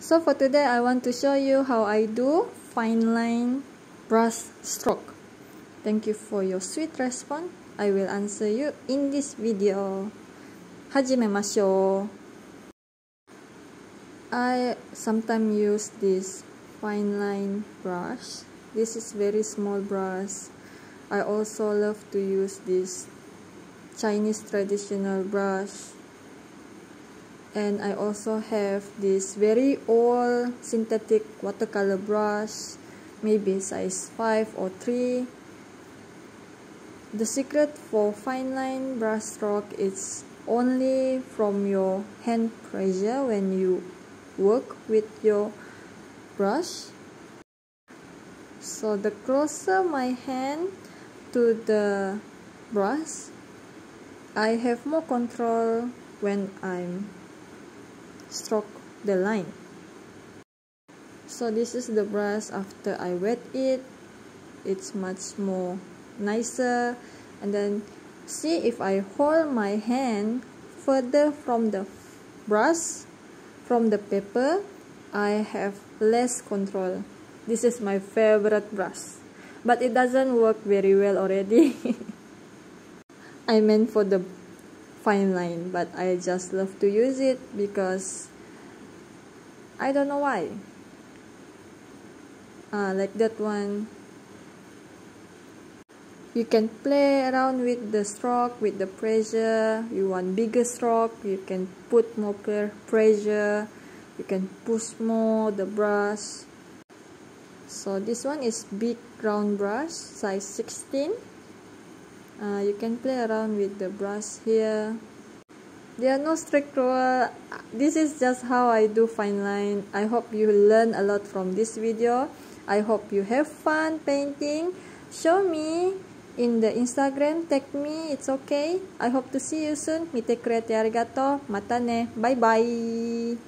So for today, I want to show you how I do fine line brush stroke. Thank you for your sweet response. I will answer you in this video. 始めましょう。I sometimes use this fine line brush. This is very small brush. I also love to use this Chinese traditional brush and I also have this very old synthetic watercolor brush maybe size 5 or 3 the secret for fine line brush stroke is only from your hand pressure when you work with your brush. So the closer my hand to the brush I have more control when I'm stroke the line. So this is the brush after I wet it. It's much more nicer. And then see if I hold my hand further from the brush from the paper I have less control. This is my favorite brush. But it doesn't work very well already. I meant for the fine line but I just love to use it because I don't know why. Uh, like that one. You can play around with the stroke with the pressure. You want bigger stroke you can put more pressure. You can push more the brush. So this one is big round brush size 16 uh, you can play around with the brush here. There are no strict rule. This is just how I do fine line. I hope you learn a lot from this video. I hope you have fun painting. Show me in the Instagram. Tag me. It's okay. I hope to see you soon. Mite kurete arigato. Mata ne bye bye